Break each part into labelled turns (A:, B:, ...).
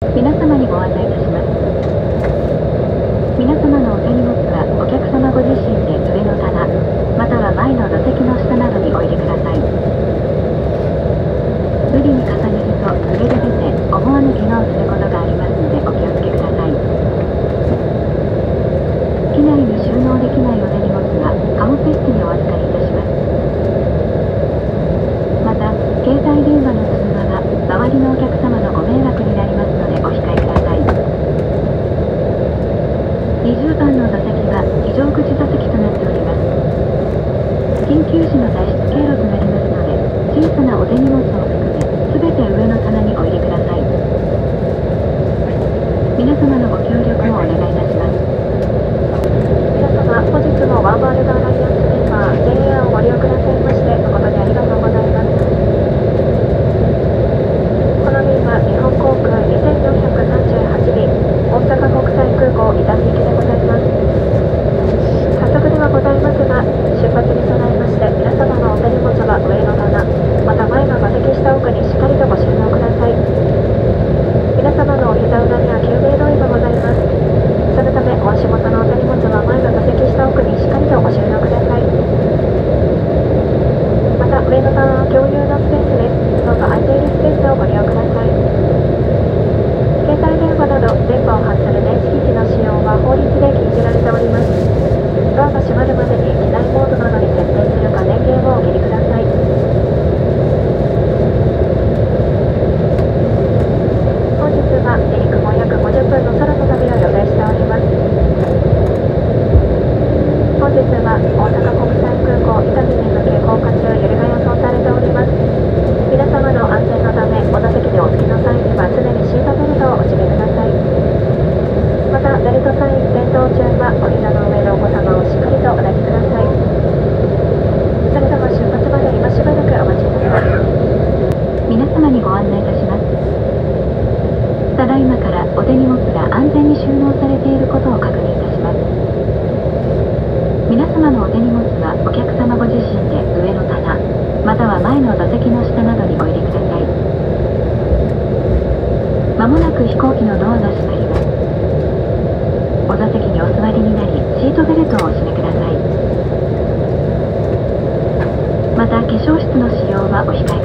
A: 皆様にご案内いたします。皆様のお手荷物はお客様ご自身で上の棚または前の座席の下などにお入れください。無理に重ねると滑り出て思わぬ怪我をすることがありますのでお
B: 前の座席の下などに
A: ご入りください。まもなく飛行機のドアが閉まりますお座席にお座りになりシートベルトをお締めください。また化粧室の使用はお控え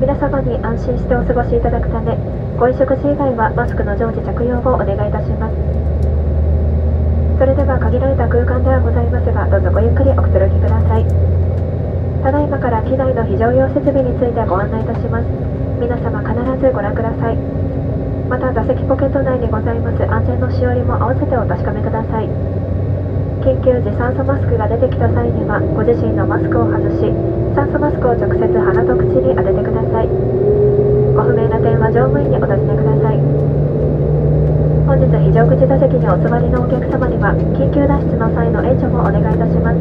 B: 皆様に安心してお過ごしいただくためご飲食時以外はマスクの常時着用をお願いいたします。それでは限られた空間ではございますがどうぞごゆっくりおくつろぎください。ただいまから機内の非常用設備についてご案内いたします。皆様必ずご覧ください。また座席ポケット内にございます安全のしおりも合わせてお確かめください。緊急時酸素マスクが出てきた際にはご自身のマスクを外し酸素マスクを直接鼻と口に当緊急脱出の際の援助もお願いいたします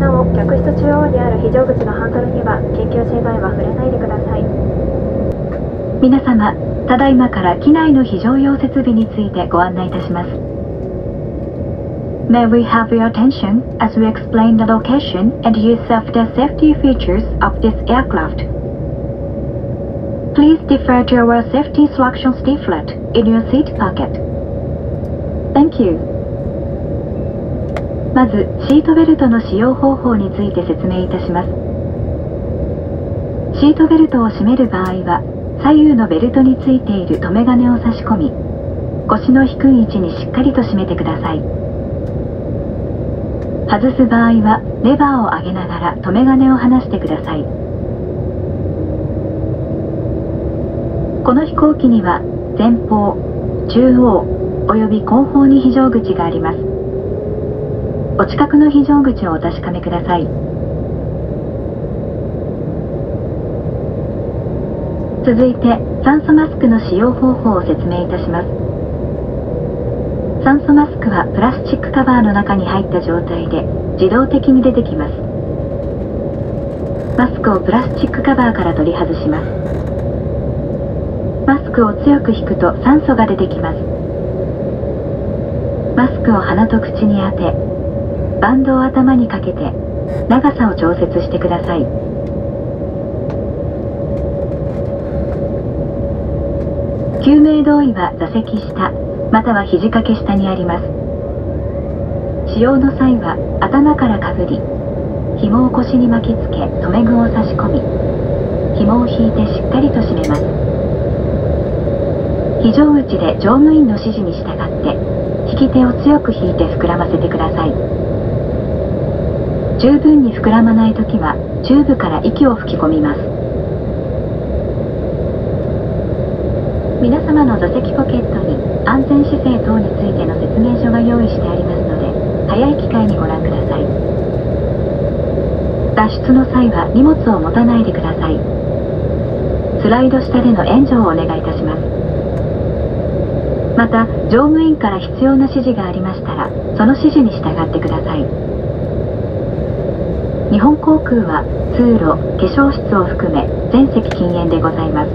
B: なお客室中央にある非常口のハンドルには緊急性害は触れないでください
A: 皆様ただいまから機内の非常用設備についてご案内いたします May we have your attention as we explain the location and use of the safety features of this aircraft.
B: Please defer to our safety selection leaflet in your seat pocket. Thank you. まず、シートベルトの使用方法について説明いたします。シートベルトを締める場合は、左右のベルトについている留め金を差し込み、腰の低い位置にしっかりと締めてください。外す場合は、レバーを上げながら留め金を離してください。この飛行機には前方、中央および後方に非常口があります。お近くの非常口をお確かめください。続いて酸素マスクの使用方法を説明いたします。酸素マスクはプラスチックカバーの中に入った状態で自動的に出てきます。マスクをプラスチックカバーから取り外します。マスクを強く引くと酸素が出てきます。マスクを鼻と口に当てバンドを頭にかけて長さを調節してください。救命胴衣は座席下または肘掛け下にあります。使用の際は頭からかぶり紐を腰に巻きつけ留め具を差し込み紐を引いてしっかりと締めます。非常口で乗務員の指示に従って引き手を強く引いて膨らませてください。十分に膨らまない時はチューブから息を吹き込みます。皆様の座席ポケットに安全姿勢等についての説明書が用意してありますので早い機会にご覧ください。脱出の際は荷物を持たないでください。スライド下での援助をお願いいたします。また乗務員から必要な指示がありましたらその指示に従ってください。日本航空は通路化粧室を含め全席禁煙でございます。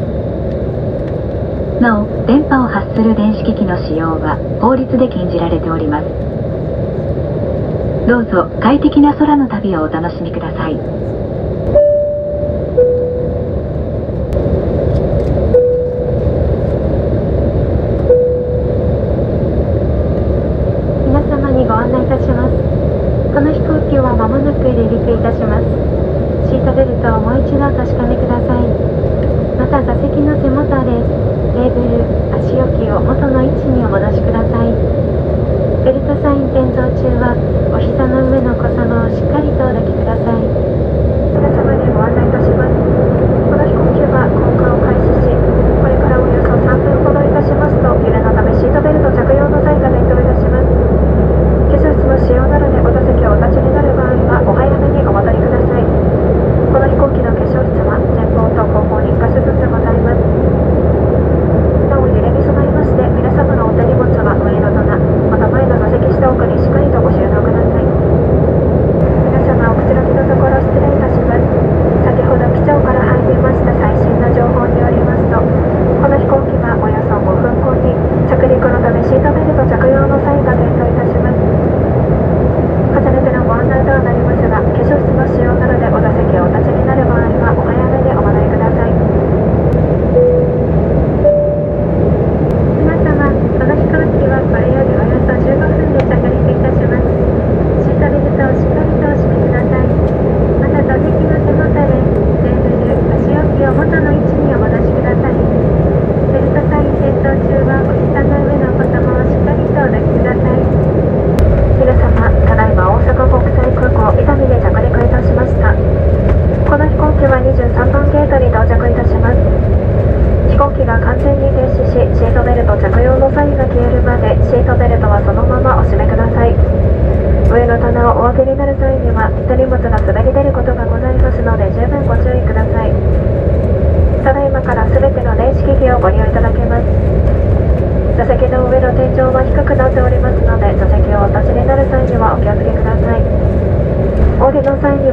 B: なお電波を発する電子機器の使用は法律で禁じられております。どうぞ快適な空の旅をお楽しみください
A: 皆様にご案内いたしますこの飛行機は間もなく離陸いたしますシートベルトをもう一度確かめくださいまた座席の背もたれレーベル足置きを元の位置にお戻しくださいベルトサイン点灯中はお膝の上の小様をしっかりとお抱きください。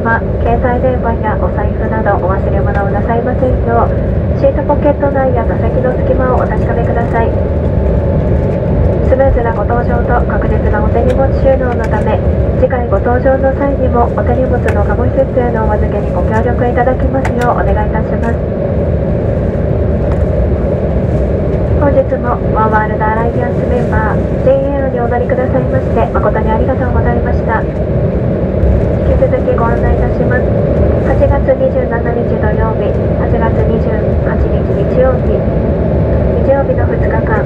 A: は携帯電話やお財布などお忘れ物をなさいませんようシートポケット内や座席の隙間をお確かめください。スムーズなご搭乗と確実なお手荷物収納のため次回ご搭乗の際にもお手荷物のかご施設へのお預けにご協力いただきますようお願いいたします。本日もワンワールドアライアンスメンバー JA にお乗りくださいまして誠にありがとうございました。続きご案内いたします。8月27日土曜日、8月28日日曜日、日曜日の2日間、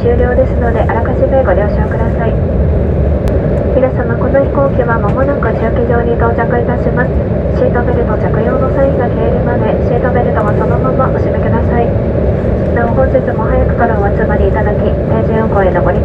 A: 終了ですのであらかじめご了承ください。皆様この飛行機は間もなく駐機場に到着いたします。シートベルト着用のサインが消えるまでシートベルトはそのままお締めください。なお本日も早くからお集まりいただき定時運行へのご理